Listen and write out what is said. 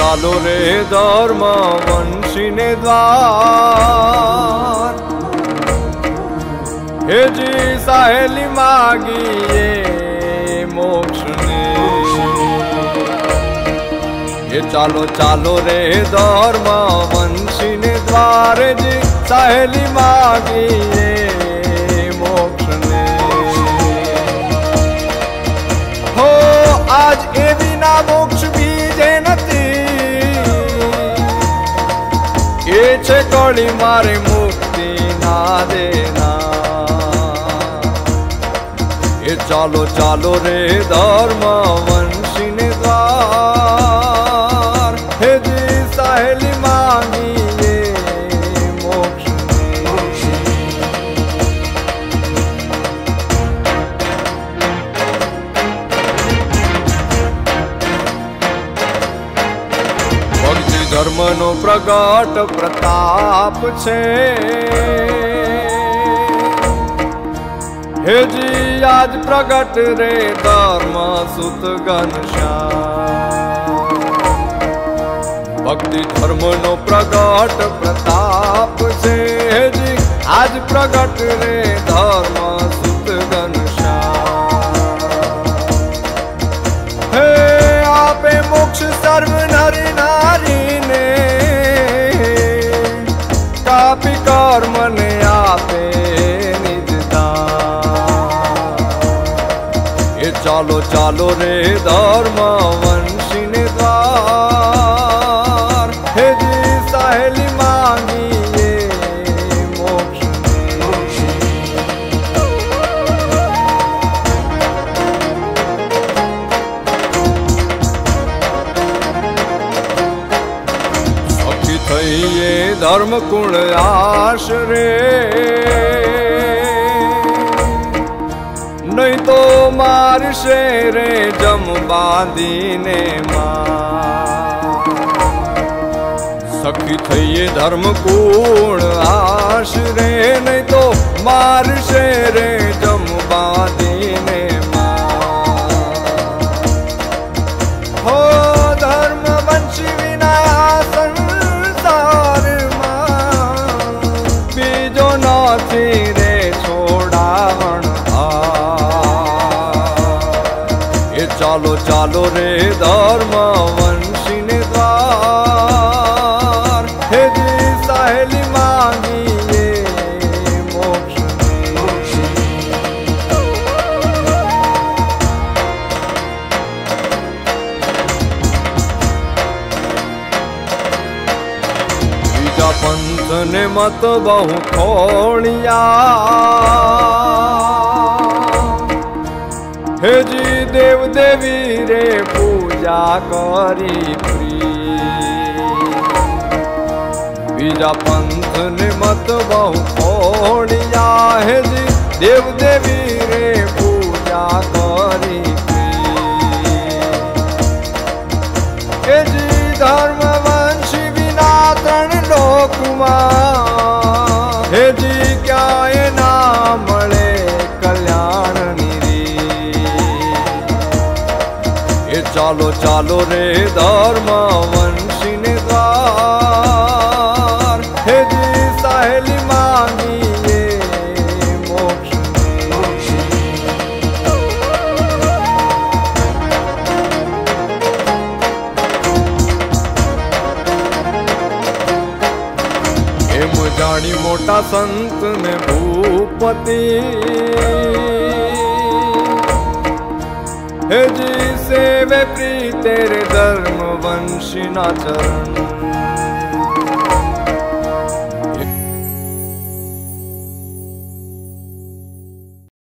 ચાલો ચાલો રે ધર્મ વંશીને દ્વાર હેજી સાહેલી માગીએ મોક્ષને એ ચાલો ચાલો રે ધર્મ વંશીને દ્વારે જી સાહેલી માગીએ મોક્ષને હો આજ એ વિના দিয়েছে কলি মারে মুক্তি না দে না। এ চলো চলো রে ধর্ম মনসিন হে দি সাহেলি ધર્મનો પ્રગટ પ્રતાપ છે હેજી આજ પ્રગટ રે ધર્મ સુત ઘનશ્યામ ભક્તિ ધર્મનો પ્રગટ પ્રતાપ છે હેજી આજ પ્રગટ રે ધર્મ સુત ઘનશ્યામ હે આપે મોક્ષ સર્વ ચાલો ચાલો રે ધર્મ વંશીને દ્વાર હે જી સાહેલી માંગીએ મોક્ષ સખી થઈએ ધર્મ કુળ આશરે નહીં તો મારશે રે જમ બાંધીને સખી થઈએ ધર્મ કુળ આશરે નહીં તો મારશે ચાલો ચાલો રે ધર્મ વંશીને દ્વાર હે જી સાહેલી માંગીએ મોક્ષ બીજા પંથ ને મત બહુ ખોણિયા দেবীরে পূজা করি बीजा पंथ ने मत बहु ओढ़िया देव देवी रे पूजा कर ચાલો ચાલો રે ધર્મ વંશીને દ્વાર હે જી સાહેલી માંગીએ મોક્ષ એમ જાણી મોટા સંત ને ભૂપતિ हे जी सेवे प्री तेरे धर्म वंशी ना चरण